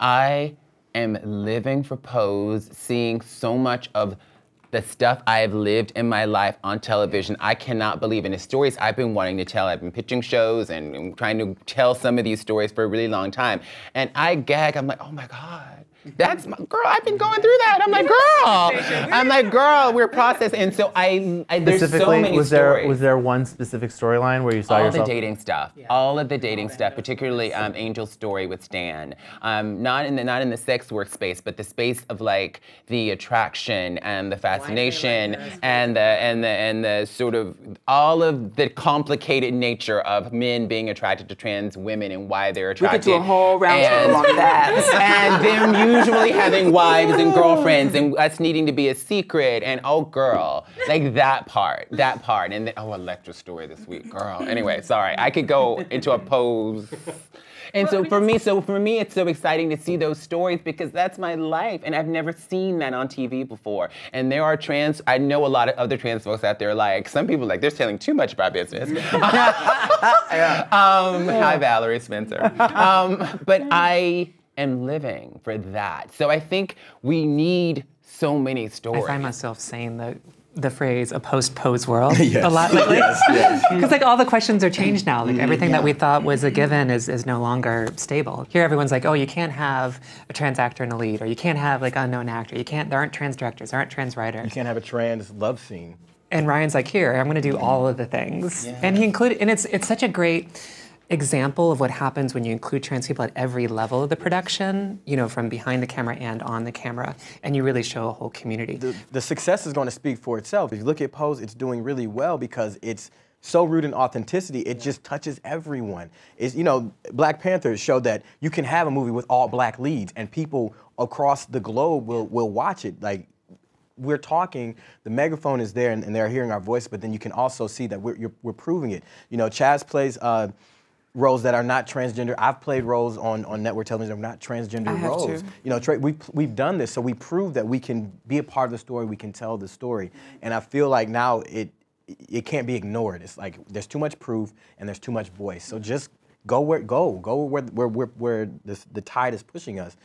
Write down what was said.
I am living for Pose, seeing so much of the stuff I have lived in my life on television. I cannot believe in the stories I've been wanting to tell. I've been pitching shows and, and trying to tell some of these stories for a really long time. And I gag, I'm like, oh my God. That's my girl. I've been going through that. I'm like, girl. I'm like, girl. We're processing, and so I, I there's so Specifically, many was there stories was there one specific storyline where you saw all yourself? the dating stuff, all of the dating stuff, particularly um, Angel's story with Stan. Um, not in the not in the sex workspace, but the space of like the attraction and the fascination and the and the and the sort of all of the complicated nature of men being attracted to trans women and why they're We attracted. could do a whole round And- on that. and them usually having wives and girlfriends and us needing to be a secret and oh girl like that part that part. And then oh Elektra story this week girl. Anyway sorry i could go into a pose. And so for me so for me it's so exciting to see those stories because that's my life and i've never seen that on tv before. And there are trans i know a lot of other trans folks out there like some people like they're telling too much about business. Um, hi, Valerie Spencer. Um, but I am living for that. So I think we need so many stories. I find myself saying the the phrase "a post-pose world" a lot lately. Because like all the questions are changed now. Like mm, everything that we thought was a given is, is no longer stable. Here, everyone's like, "Oh, you can't have a trans actor in the lead, or you can't have like unknown actor. You can't. There aren't trans directors. There aren't trans writers." You can't have a trans love scene. And Ryan's like, here, I'm gonna do all of the things. And he included, and it's it's such a great example of what happens when you include trans people at every level of the production, you know, from behind the camera and on the camera, and you really show a whole community. The, the success is going to speak for itself. If you look at Pose, it's doing really well because it's so rooted in authenticity. It just touches everyone. It's, you know, Black Panther showed that you can have a movie with all black leads and people across the globe will, will watch it. Like, we're talking, the megaphone is there and, and they're hearing our voice, but then you can also see that we're, we're proving it. You know, Chaz plays uh, roles that are not transgender. I've played roles on, on network television that are not transgender I have roles. too. You know, Trey, we, we've done this, so we prove that we can be a part of the story, we can tell the story. And I feel like now it, it can't be ignored. It's like there's too much proof and there's too much voice. So just go where go go where where where, where the, the tide is pushing us.